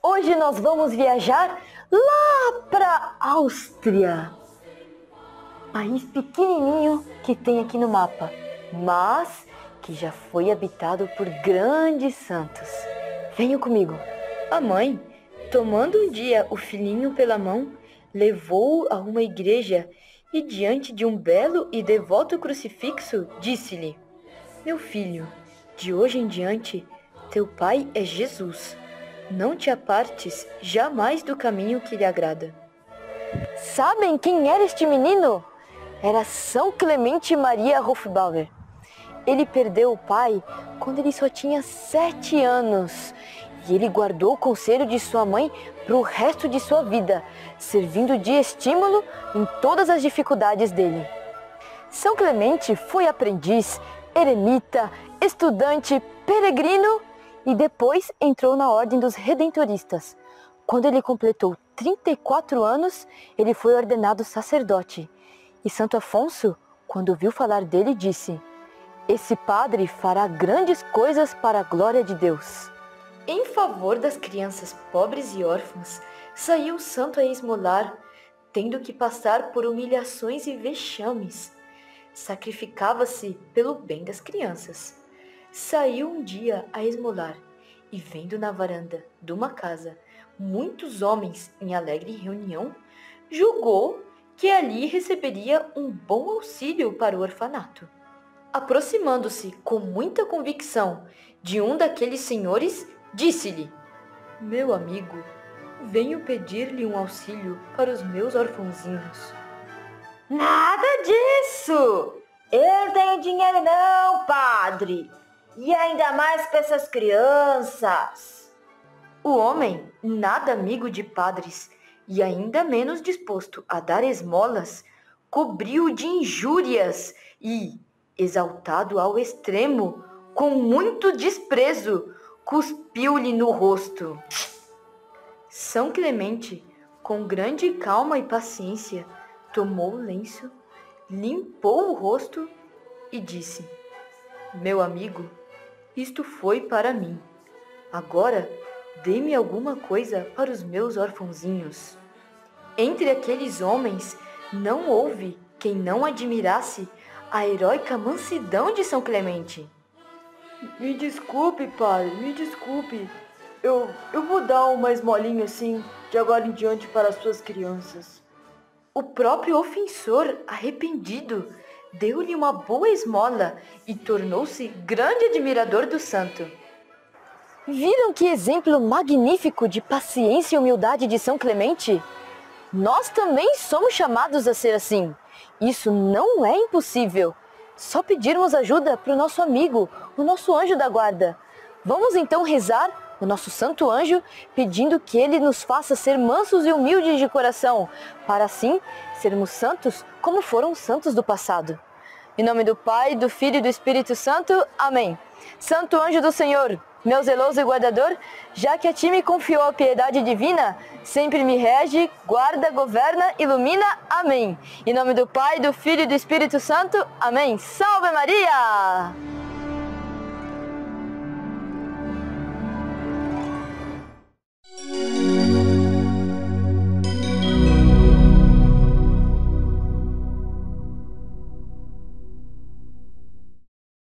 Hoje nós vamos viajar lá para Áustria. País pequenininho que tem aqui no mapa, mas que já foi habitado por grandes santos. Venham comigo. A mãe, tomando um dia o filhinho pela mão, levou-o a uma igreja e diante de um belo e devoto crucifixo, disse-lhe: Meu filho, de hoje em diante, teu pai é Jesus. Não te apartes jamais do caminho que lhe agrada. Sabem quem era este menino? Era São Clemente Maria Hofbauer. Ele perdeu o pai quando ele só tinha sete anos e ele guardou o conselho de sua mãe para o resto de sua vida, servindo de estímulo em todas as dificuldades dele. São Clemente foi aprendiz, eremita, estudante, peregrino e depois entrou na Ordem dos Redentoristas. Quando ele completou 34 anos, ele foi ordenado sacerdote. E Santo Afonso, quando viu falar dele, disse: Esse padre fará grandes coisas para a glória de Deus. Em favor das crianças pobres e órfãs, saiu o santo a esmolar, tendo que passar por humilhações e vexames. Sacrificava-se pelo bem das crianças. Saiu um dia a esmolar e, vendo na varanda de uma casa muitos homens em alegre reunião, julgou que ali receberia um bom auxílio para o orfanato. Aproximando-se com muita convicção de um daqueles senhores, disse-lhe: Meu amigo, venho pedir-lhe um auxílio para os meus orfãozinhos. Nada disso! Eu tenho dinheiro não, padre. E ainda mais para essas crianças. O homem, nada amigo de padres e ainda menos disposto a dar esmolas, cobriu de injúrias e, exaltado ao extremo, com muito desprezo, cuspiu-lhe no rosto. São Clemente, com grande calma e paciência, tomou o lenço, limpou o rosto e disse: Meu amigo, isto foi para mim. Agora, dê-me alguma coisa para os meus orfãozinhos. Entre aqueles homens não houve quem não admirasse a heróica mansidão de São Clemente. Me desculpe, pai, me desculpe. Eu, eu vou dar uma esmolinha assim, de agora em diante para as suas crianças. O próprio ofensor, arrependido, deu-lhe uma boa esmola e tornou-se grande admirador do santo. Viram que exemplo magnífico de paciência e humildade de São Clemente? Nós também somos chamados a ser assim. Isso não é impossível. Só pedirmos ajuda para o nosso amigo, o nosso anjo da guarda. Vamos então rezar o nosso santo anjo, pedindo que ele nos faça ser mansos e humildes de coração, para assim sermos santos como foram os santos do passado. Em nome do Pai, do Filho e do Espírito Santo. Amém. Santo anjo do Senhor, meu zeloso guardador, já que a ti me confiou a piedade divina, sempre me rege, guarda, governa, ilumina. Amém. Em nome do Pai, do Filho e do Espírito Santo. Amém. Salve Maria!